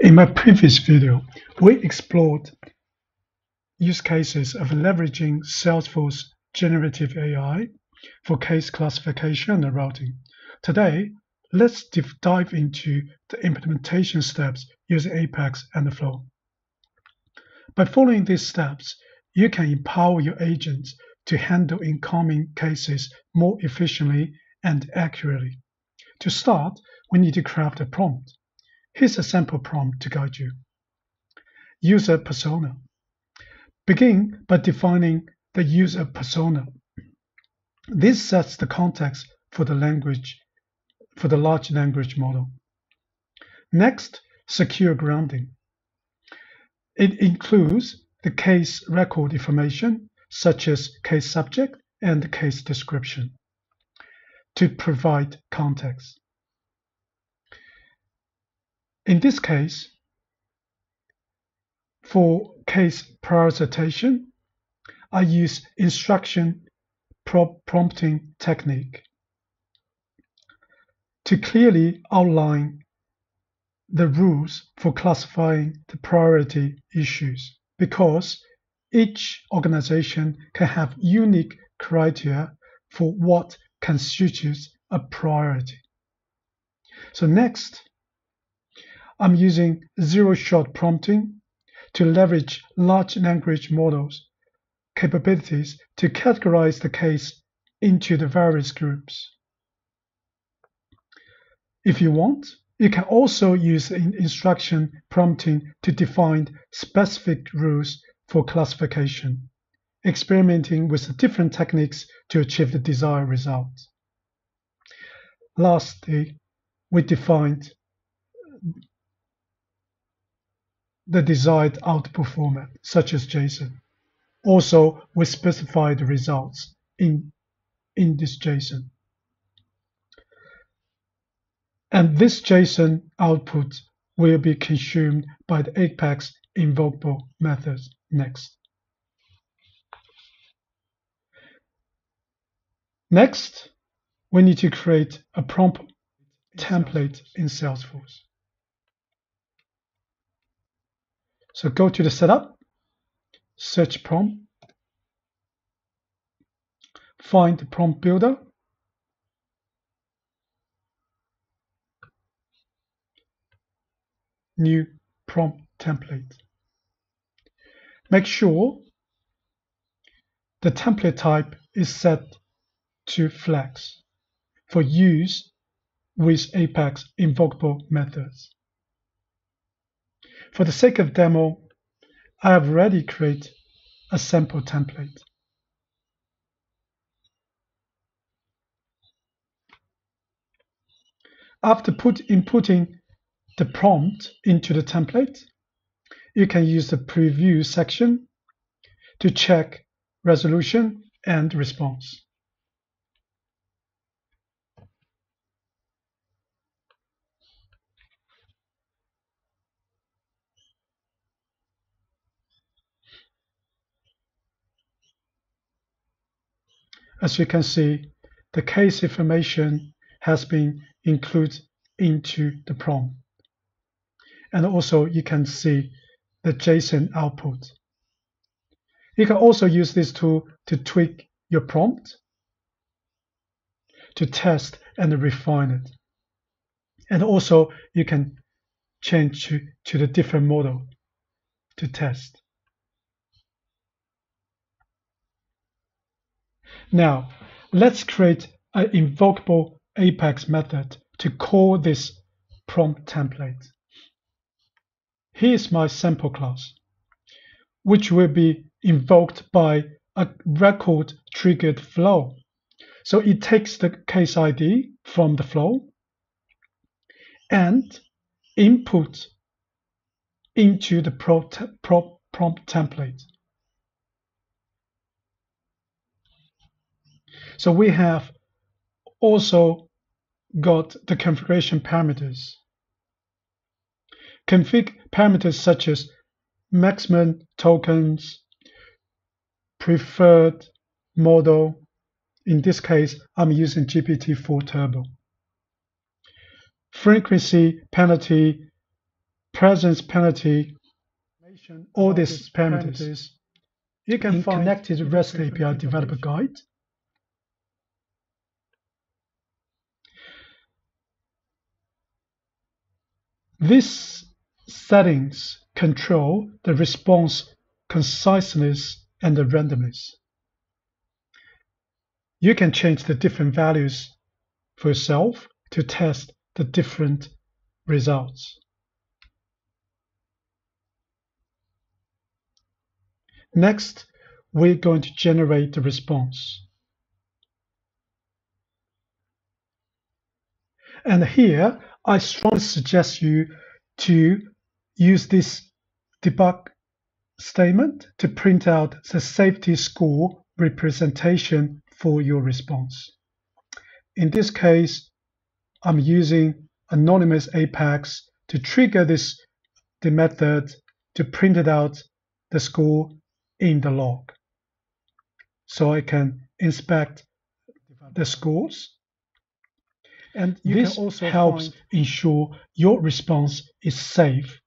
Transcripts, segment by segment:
In my previous video, we explored use cases of leveraging Salesforce generative AI for case classification and routing. Today, let's dive into the implementation steps using Apex and Flow. By following these steps, you can empower your agents to handle incoming cases more efficiently and accurately. To start, we need to craft a prompt. Here's a sample prompt to guide you. User persona. Begin by defining the user persona. This sets the context for the language for the large language model. Next, secure grounding. It includes the case record information, such as case subject and case description, to provide context. In this case, for case prioritization, I use instruction prompting technique to clearly outline the rules for classifying the priority issues because each organization can have unique criteria for what constitutes a priority. So next, I'm using zero-shot prompting to leverage large language models capabilities to categorize the case into the various groups. If you want, you can also use instruction prompting to define specific rules for classification, experimenting with the different techniques to achieve the desired result. Lastly, we defined the desired output format, such as JSON. Also, we specify the results in, in this JSON. And this JSON output will be consumed by the Apex invocable methods next. Next, we need to create a prompt template in Salesforce. So go to the setup, search prompt, find the prompt builder, new prompt template. Make sure the template type is set to flex for use with Apex invocable methods. For the sake of demo, I have already created a sample template. After put, inputting the prompt into the template, you can use the preview section to check resolution and response. As you can see, the case information has been included into the prompt. And also you can see the JSON output. You can also use this tool to tweak your prompt, to test and refine it. And also you can change to, to the different model to test. Now, let's create an invocable Apex method to call this prompt template. Here's my sample class, which will be invoked by a record triggered flow. So it takes the case ID from the flow and input into the prompt prompt template. So we have also got the configuration parameters. Config parameters such as maximum tokens, preferred model. In this case, I'm using GPT-4 Turbo. Frequency, penalty, presence penalty, all these parameters. You can in find connected REST API developer guide. These settings control the response conciseness and the randomness. You can change the different values for yourself to test the different results. Next, we're going to generate the response. And here, I strongly suggest you to use this debug statement to print out the safety score representation for your response. In this case, I'm using anonymous Apex to trigger this the method to print it out the score in the log. So I can inspect the scores. And this also helps ensure your response is safe,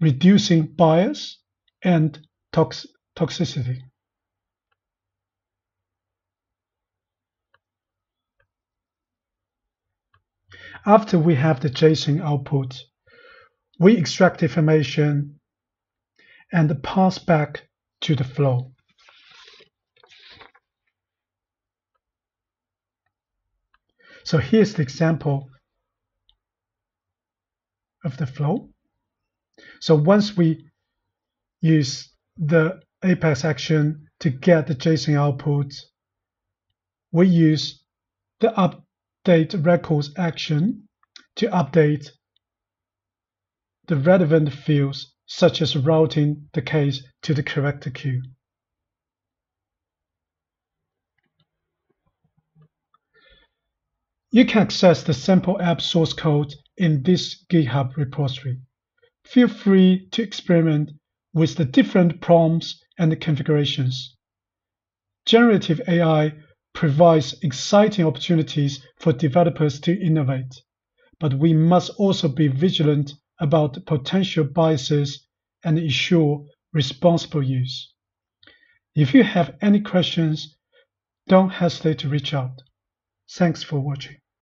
reducing bias and tox toxicity. After we have the JSON output, we extract information and pass back to the flow. So here's the example of the flow. So once we use the Apex action to get the JSON output, we use the update records action to update the relevant fields such as routing the case to the correct queue. You can access the sample app source code in this GitHub repository. Feel free to experiment with the different prompts and configurations. Generative AI provides exciting opportunities for developers to innovate, but we must also be vigilant about potential biases and ensure responsible use. If you have any questions, don't hesitate to reach out. Thanks for watching.